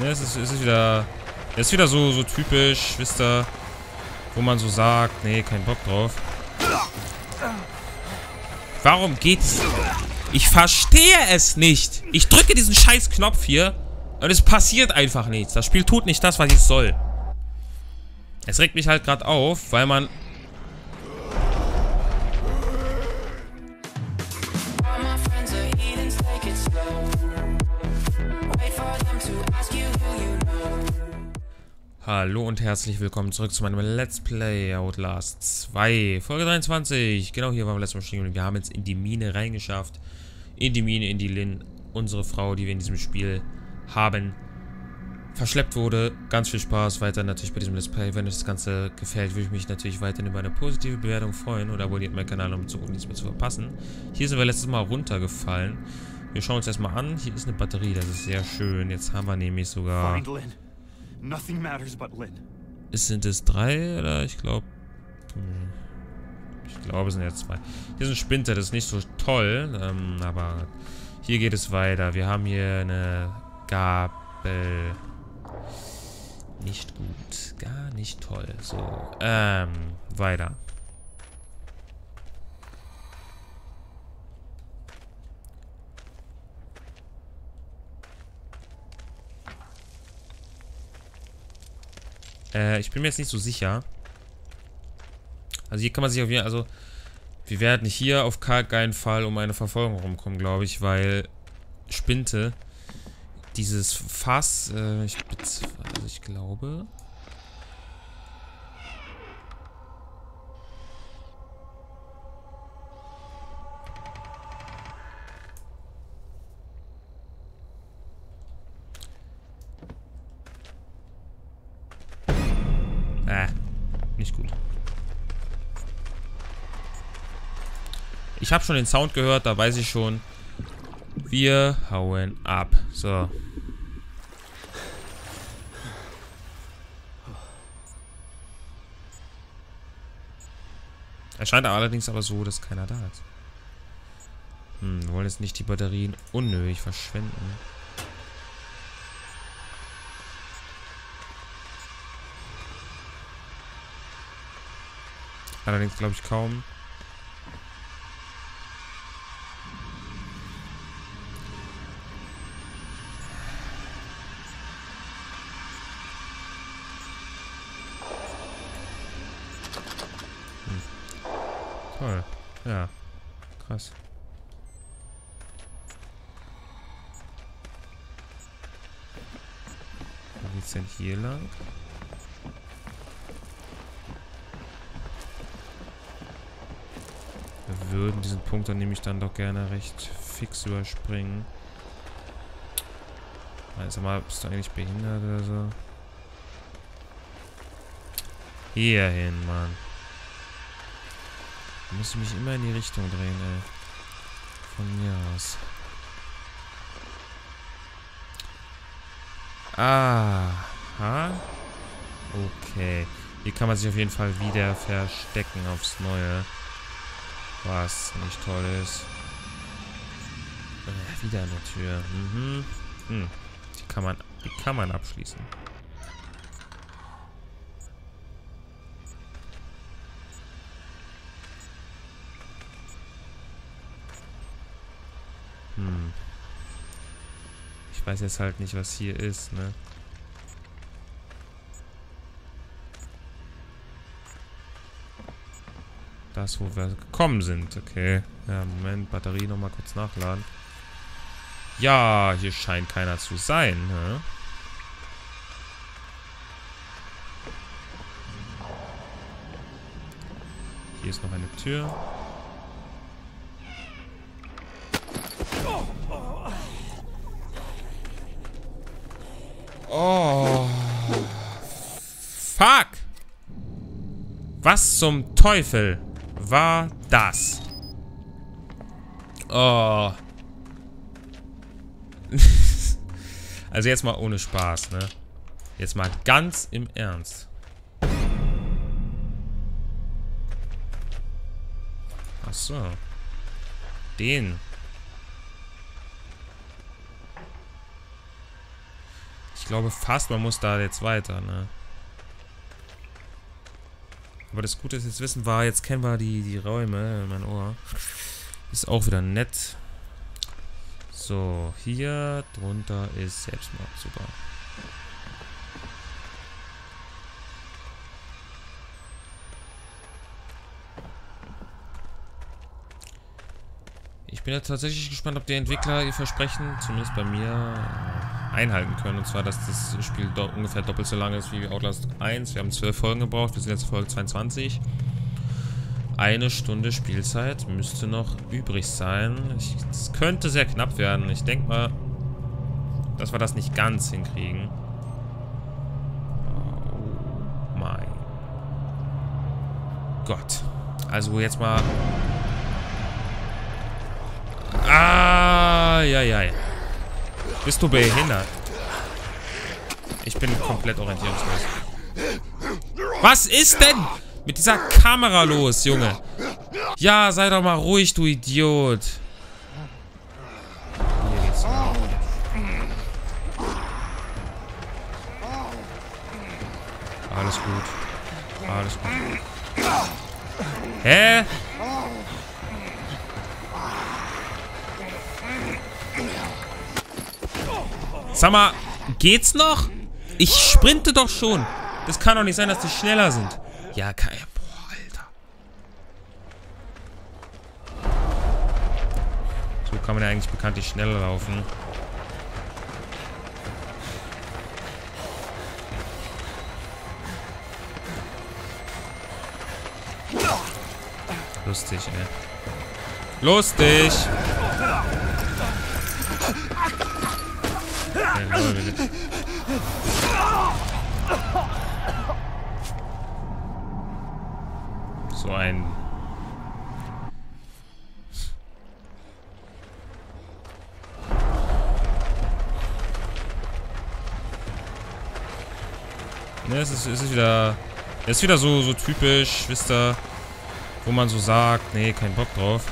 Ne, es ist, es ist wieder... Es ist wieder so, so typisch, wisst ihr, wo man so sagt, nee, kein Bock drauf. Warum geht's? Ich verstehe es nicht. Ich drücke diesen scheiß Knopf hier und es passiert einfach nichts. Das Spiel tut nicht das, was es soll. Es regt mich halt gerade auf, weil man Hallo und herzlich willkommen zurück zu meinem Let's Play Outlast 2, Folge 23. Genau hier waren wir letztes Mal stehen geblieben. Wir haben jetzt in die Mine reingeschafft. In die Mine, in die Lin, unsere Frau, die wir in diesem Spiel haben, verschleppt wurde. Ganz viel Spaß weiter natürlich bei diesem Let's Play. Wenn euch das Ganze gefällt, würde ich mich natürlich weiterhin über eine positive Bewertung freuen. Oder abonniert meinen Kanal, um Zukunft nichts mehr zu verpassen. Hier sind wir letztes Mal runtergefallen. Wir schauen uns erstmal an. Hier ist eine Batterie, das ist sehr schön. Jetzt haben wir nämlich sogar... Find Lynn. Nothing matters but Lynn. Ist, sind es drei oder ich glaube. Ich glaube, es sind jetzt zwei. Hier ist ein Spinter, das ist nicht so toll. Ähm, aber hier geht es weiter. Wir haben hier eine Gabel. Nicht gut. Gar nicht toll. So. Ähm, weiter. Äh, ich bin mir jetzt nicht so sicher. Also hier kann man sich auf jeden Fall, also wir werden hier auf keinen Fall um eine Verfolgung rumkommen, glaube ich, weil Spinte dieses Fass, äh, ich, also ich glaube... Ich habe schon den Sound gehört, da weiß ich schon. Wir hauen ab. So. Erscheint allerdings aber so, dass keiner da ist. Hm, wir wollen jetzt nicht die Batterien unnötig verschwenden. Allerdings glaube ich kaum. Nämlich dann doch gerne recht fix überspringen. Also mal, bist du eigentlich behindert oder so? Hier hin, Mann. Da muss ich mich immer in die Richtung drehen, ey. Von mir aus. Aha. Okay. Hier kann man sich auf jeden Fall wieder verstecken aufs Neue. Was nicht toll ist. Äh, wieder eine Tür. Mhm. Hm. Die kann man, die kann man abschließen. Hm. Ich weiß jetzt halt nicht, was hier ist, ne? Das, wo wir gekommen sind. Okay. Ja, Moment. Batterie nochmal kurz nachladen. Ja, hier scheint keiner zu sein. Ne? Hier ist noch eine Tür. Oh. Fuck! Was zum Teufel war das? Oh. also jetzt mal ohne Spaß, ne? Jetzt mal ganz im Ernst. Ach so. Den. Ich glaube fast, man muss da jetzt weiter, ne? Aber das Gute ist, jetzt wissen wir, jetzt kennen wir die, die Räume in mein Ohr. Ist auch wieder nett. So, hier drunter ist Selbstmord. Super. Ich bin ja tatsächlich gespannt, ob die Entwickler ihr Versprechen, zumindest bei mir, einhalten können. Und zwar, dass das Spiel do ungefähr doppelt so lang ist wie Outlast 1. Wir haben zwölf Folgen gebraucht, wir sind jetzt Folge 22. Eine Stunde Spielzeit müsste noch übrig sein. Es könnte sehr knapp werden. Ich denke mal, dass wir das nicht ganz hinkriegen. Oh mein Gott. Also jetzt mal Ah, ja, ja, ja. Bist du behindert? Ich bin komplett orientierungslos. Was ist denn mit dieser Kamera los, Junge? Ja, sei doch mal ruhig, du Idiot. Sag mal, geht's noch? Ich sprinte doch schon. Das kann doch nicht sein, dass die schneller sind. Ja, kann. Boah, Alter. So kann man ja eigentlich bekanntlich schneller laufen. Lustig, ey. Lustig! So ein... Ne, es ist, es ist wieder... Es ist wieder so, so typisch, wisst ihr, wo man so sagt, nee, kein Bock drauf.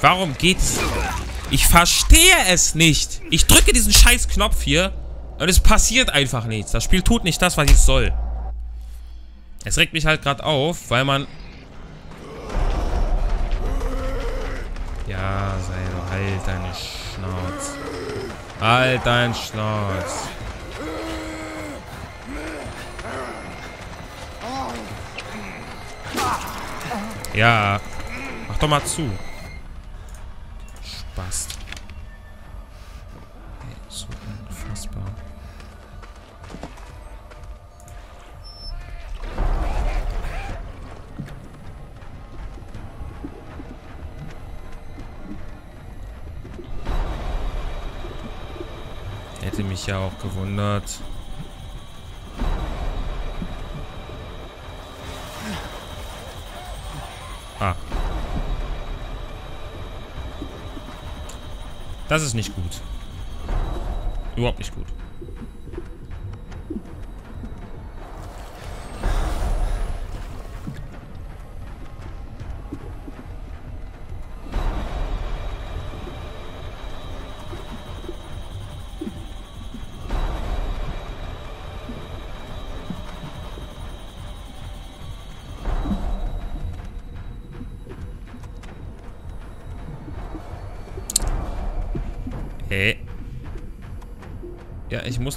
Warum geht's? Ich verstehe es nicht. Ich drücke diesen scheiß Knopf hier und es passiert einfach nichts. Das Spiel tut nicht das, was es soll. Es regt mich halt gerade auf, weil man... Ja, sei doch, halt deine Schnauz. Halt dein Schnauz. Ja, mach doch mal zu. Ja auch gewundert. Ah. Das ist nicht gut. Überhaupt nicht gut.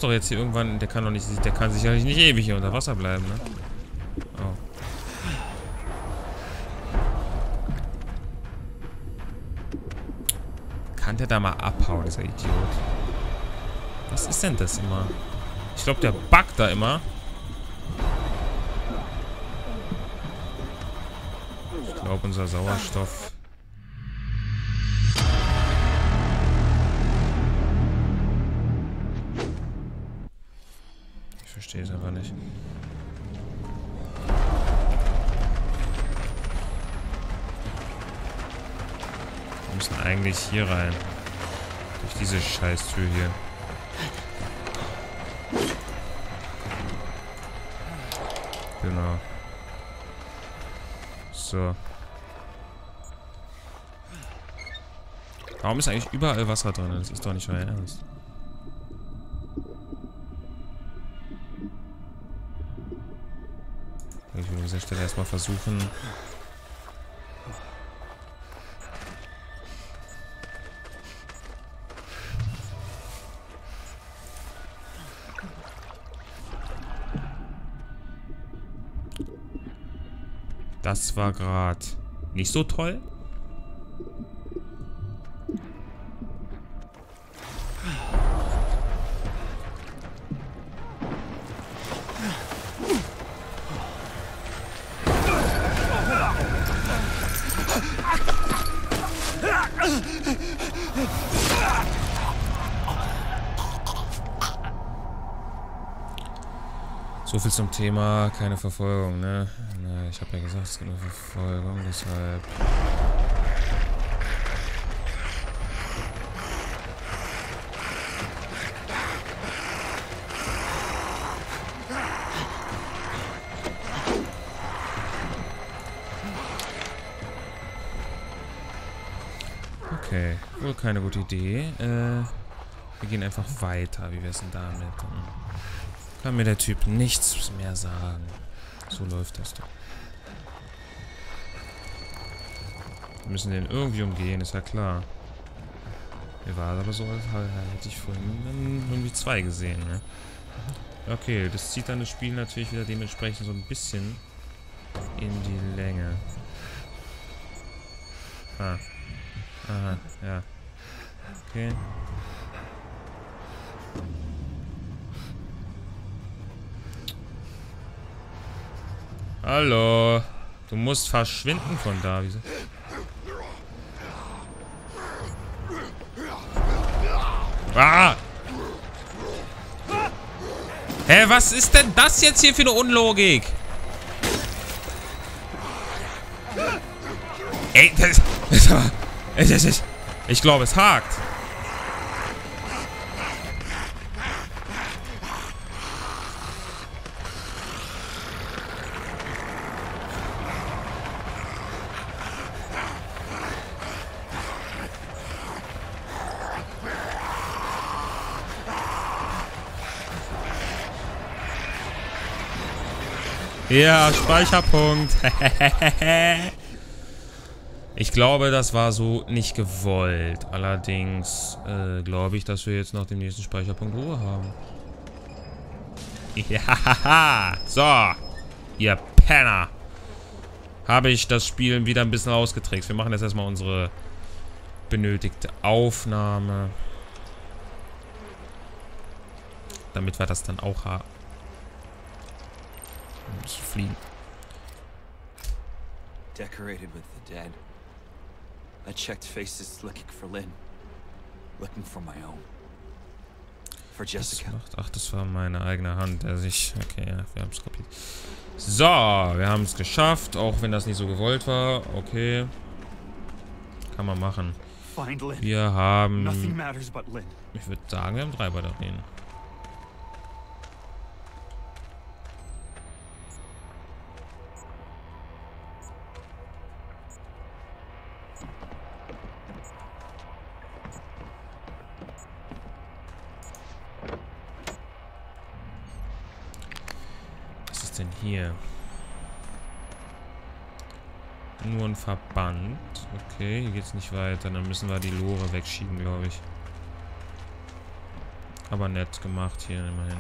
Doch jetzt hier irgendwann... Der kann doch nicht... Der kann sicherlich nicht ewig hier unter Wasser bleiben, ne? Oh. Kann der da mal abhauen, dieser Idiot? Was ist denn das immer? Ich glaube, der buggt da immer. Ich glaube, unser Sauerstoff... eigentlich hier rein? Durch diese Scheißtür hier. Genau. So. Warum ist eigentlich überall Wasser drin? Das ist doch nicht euer Ernst. Ich will an dieser Stelle erstmal versuchen, Das war gerade nicht so toll. So viel zum Thema, keine Verfolgung, ne? Ich habe ja gesagt, es gibt eine Verfolgung, deshalb... Okay, wohl keine gute Idee. Äh, wir gehen einfach weiter. Wie wär's denn damit? Hm. Kann mir der Typ nichts mehr sagen. So läuft das doch. Wir müssen den irgendwie umgehen, ist ja klar. Mir war aber so, als hätte ich vorhin irgendwie zwei gesehen, ne? Okay, das zieht dann das Spiel natürlich wieder dementsprechend so ein bisschen in die Länge. Ah. Aha, ja. Okay. Hallo. Du musst verschwinden von da. Wieso? Ah! Hä, was ist denn das jetzt hier für eine Unlogik? Ey, das, das, das ist, ich glaube, es hakt. Ja, Speicherpunkt. ich glaube, das war so nicht gewollt. Allerdings äh, glaube ich, dass wir jetzt nach dem nächsten Speicherpunkt Ruhe haben. Ja, so. Ihr Penner. Habe ich das Spiel wieder ein bisschen ausgetrickst. Wir machen jetzt erstmal unsere benötigte Aufnahme. Damit wir das dann auch haben. Muss fliehen. Decorated with the dead. I checked faces looking for Lynn. Looking for my own. For Das Jessica. macht, ach, das war meine eigene Hand, der sich... Okay, ja, wir haben es kapiert. So, wir haben es geschafft, auch wenn das nicht so gewollt war. Okay. Kann man machen. Find Lynn. Wir Nothing haben... matters but Lynn. Ich würde sagen, wir haben drei Batterien. Hier? Nur ein Verband. Okay, hier geht's nicht weiter. Dann müssen wir die Lore wegschieben, glaube ich. Aber nett gemacht hier immerhin.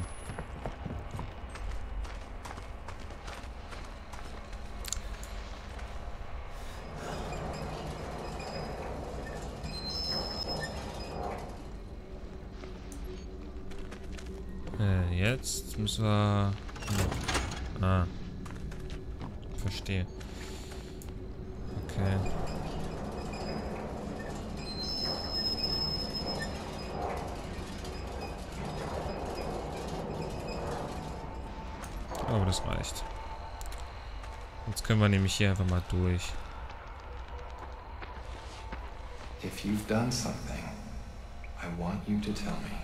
Äh, jetzt müssen wir... Hm. Ah. Verstehe. Okay. Aber das reicht. Jetzt können wir nämlich hier einfach mal durch. If you've done something, I want you to tell me.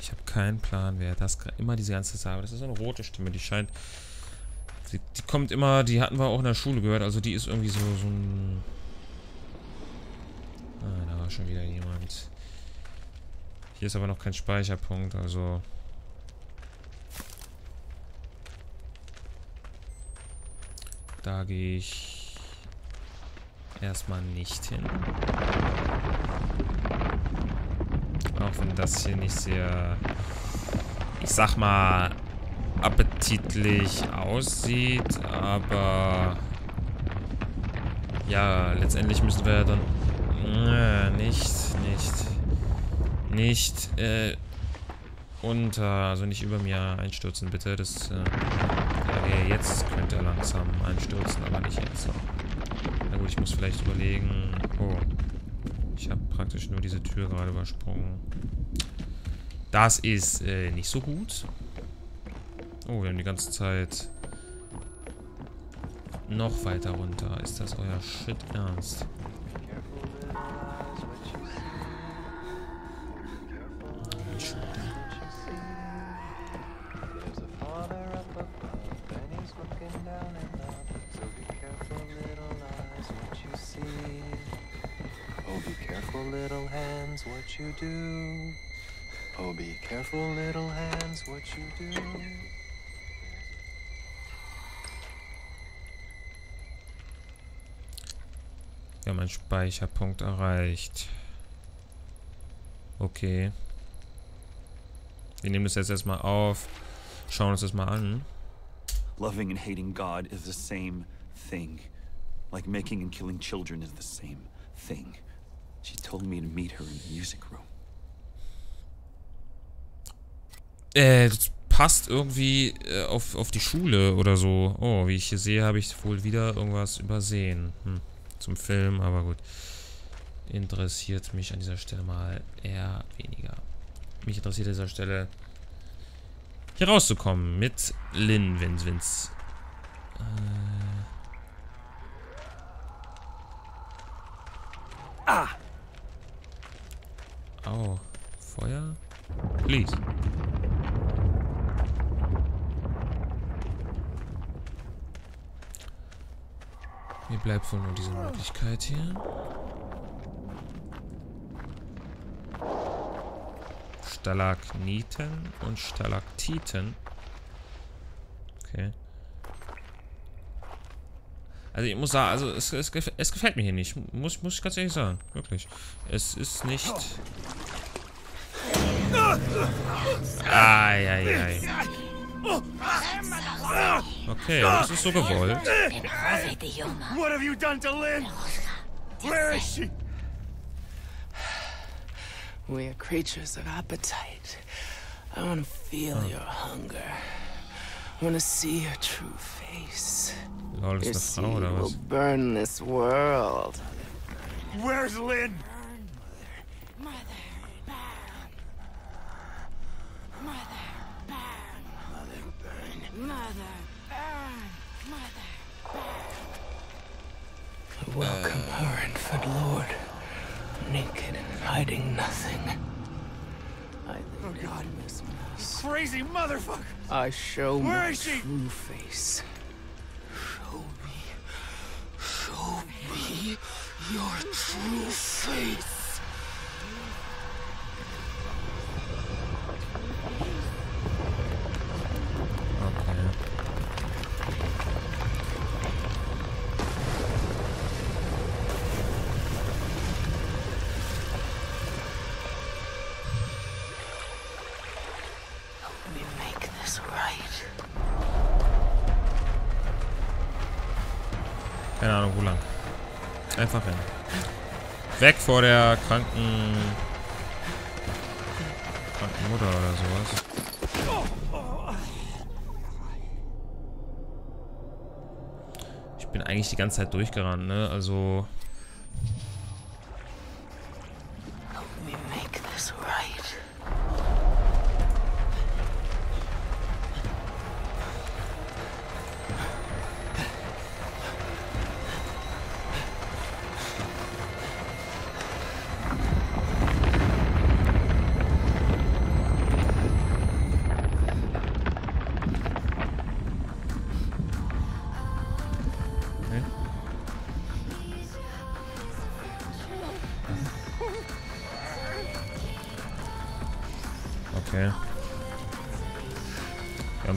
Ich habe keinen Plan, wer das immer diese ganze Sache. Das ist so eine rote Stimme, die scheint. Die, die kommt immer, die hatten wir auch in der Schule gehört, also die ist irgendwie so, so ein. Ah, da war schon wieder jemand. Hier ist aber noch kein Speicherpunkt, also. Da gehe ich erstmal nicht hin. Auch wenn das hier nicht sehr, ich sag mal, appetitlich aussieht, aber ja, letztendlich müssen wir dann äh, nicht, nicht, nicht äh, unter, also nicht über mir einstürzen, bitte. Das, äh, ja, jetzt könnte er langsam einstürzen, aber nicht jetzt. Na gut, ich muss vielleicht überlegen. Oh, ich habe praktisch nur diese Tür gerade übersprungen. Das ist äh, nicht so gut. Oh, wir haben die ganze Zeit noch weiter runter. Ist das euer Shit ernst? Wir haben einen Speicherpunkt erreicht. Okay. Wir nehmen das jetzt erstmal auf. Schauen uns das mal an. Loving and hating God is the same thing. Like making and killing children is the same thing. She told me to meet her in the music room. Äh, das passt irgendwie äh, auf, auf die Schule oder so. Oh, wie ich hier sehe, habe ich wohl wieder irgendwas übersehen. Hm, zum Film, aber gut. Interessiert mich an dieser Stelle mal eher weniger. Mich interessiert an dieser Stelle hier rauszukommen mit Lin, wenn wenn's. Äh. Bleibt wohl nur diese Möglichkeit hier. Stalagniten und Stalaktiten. Okay. Also ich muss sagen, also es, es, gef- es gefällt mir hier nicht. Muss, muss ich ganz ehrlich sagen. Wirklich. Es ist nicht... Eieiei. Okay, das ist so gewollt. What have you done to Lynn? Where is she? We are creatures of appetite. I want to feel ah. your hunger. I want to see your true face. Lol, Your ist eine Frau seed oder will burn this world. Where's Lynn? Welcome uh. her infant lord, naked and hiding nothing. I lead oh, God. this mess. Crazy motherfucker! I show Where my is she? true face. Show me, show me your true face. Keine Ahnung, wo lang. Einfach rennen. Weg vor der kranken... kranken Mutter oder sowas. Ich bin eigentlich die ganze Zeit durchgerannt, ne? Also...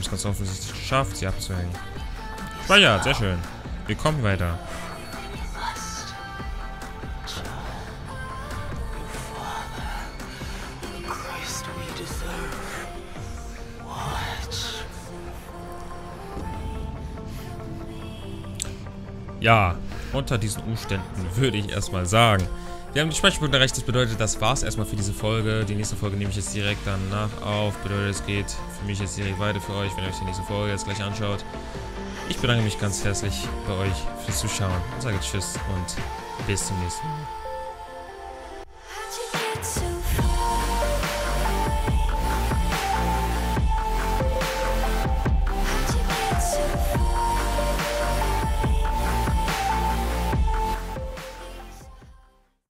es ganz offensichtlich geschafft, sie abzuhängen. Speichert, sehr schön. Wir kommen weiter. Ja, unter diesen Umständen würde ich erstmal sagen. Wir haben die Sprechpunkte erreicht, das bedeutet, das war's erstmal für diese Folge. Die nächste Folge nehme ich jetzt direkt danach auf. Bedeutet, es geht für mich jetzt direkt weiter für euch, wenn ihr euch die nächste Folge jetzt gleich anschaut. Ich bedanke mich ganz herzlich bei euch fürs Zuschauen und sage Tschüss und bis zum nächsten Mal.